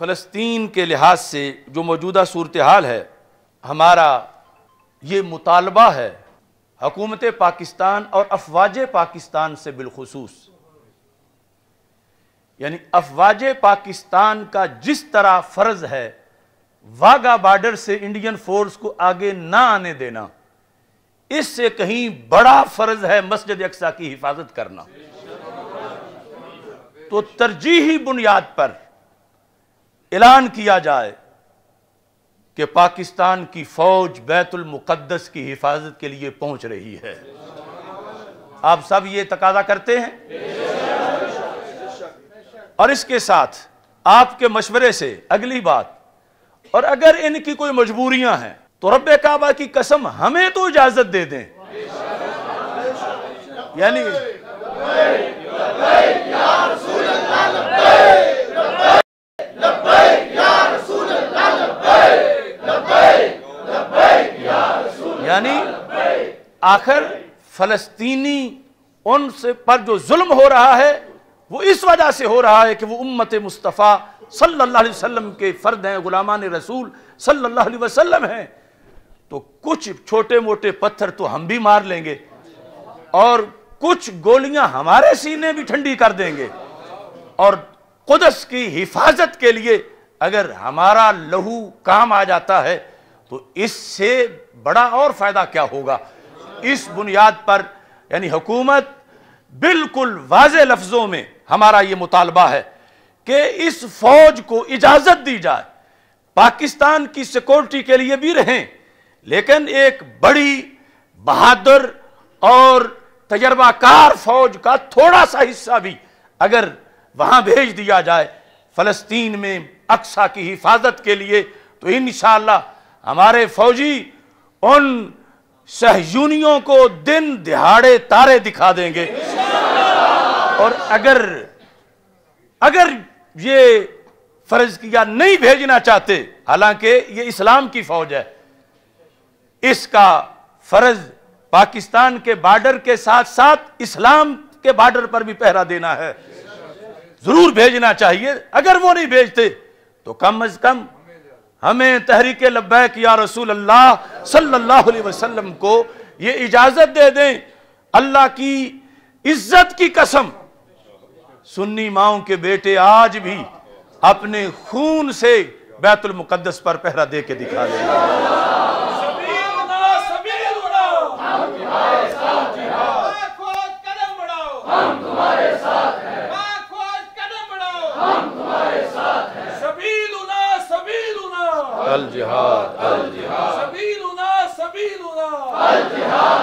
फ़लस्तीन के लिहाज से जो मौजूदा सूरत हाल है, हमारा ये मुतालबा है, हकूमत पाकिस्तान और अफवाज पाकिस्तान से बिलखसूस। यानी अफवाज पाकिस्तान का जिस तरह फ़र्ज़ है वागा बॉर्डर से इंडियन फोर्स को आगे ना आने देना, इससे कहीं बड़ा फ़र्ज़ है मस्जिद अक्सा की हिफाजत करना। तो तरजीही बुनियाद पर ऐलान किया जाए कि पाकिस्तान की फौज बैतुल मुकद्दस की हिफाजत के लिए पहुँच रही है। आप सब ये तकाजा करते हैं? और इसके साथ आपके मशवरे से अगली बात, और अगर इनकी कोई मजबूरियाँ हैं तो रब काबा की कसम हमें तो इजाज़त दे दें। यानी यानी आखिर फलस्तीनी उनसे पर जो जुल्म हो रहा है, वो इस वजह से हो रहा है कि वो उम्मत मुस्तफ़ा सल्लल्लाहु अलैहि वसल्लम के फ़र्द हैं, गुलामान रसूल सल्लल्लाहु अलैहि वसल्लम हैं। तो कुछ छोटे मोटे पत्थर तो हम भी मार लेंगे और कुछ गोलियाँ हमारे सीने भी ठंडी कर देंगे। और कुदस की हिफाजत के लिए अगर हमारा लहू काम आ जाता है तो इससे बड़ा और फ़ायदा क्या होगा? इस बुनियाद पर, यानी हुकूमत बिल्कुल वाज लफ्जों में हमारा यह मुतालबा है कि इस फौज को इजाज़त दी जाए। पाकिस्तान की सिक्योरिटी के लिए भी रहें, लेकिन एक बड़ी, बहादुर और तजर्बाकार फौज का थोड़ा सा हिस्सा भी अगर वहाँ भेज दिया जाए, फलस्तीन में अक्सा की हिफाजत के लिए तो इन हमारे फौजी उन सहयूनियों को दिन दिहाड़े तारे दिखा देंगे। और अगर अगर ये फ़र्ज़ किया नहीं भेजना चाहते, हालाँकि ये इस्लाम की फौज है, इसका फ़र्ज़ पाकिस्तान के बॉर्डर के साथ साथ इस्लाम के बॉर्डर पर भी पहरा देना है। ज़रूर भेजना चाहिए, अगर वो नहीं भेजते तो कम अज कम हमें तहरीक लब्बैक या रसूल अल्लाह सल्लल्लाहु अलैहि वसल्लम को ये इजाज़त दे दें। अल्लाह की इज़्ज़त की कसम। सुन्नी माओ के बेटे आज भी अपने खून से बैतुल मुकद्दस पर पहरा दे के दिखा देंगे अल जिहाद अल जिहाद। सबीलुना सबीलुना। अल जिहाद।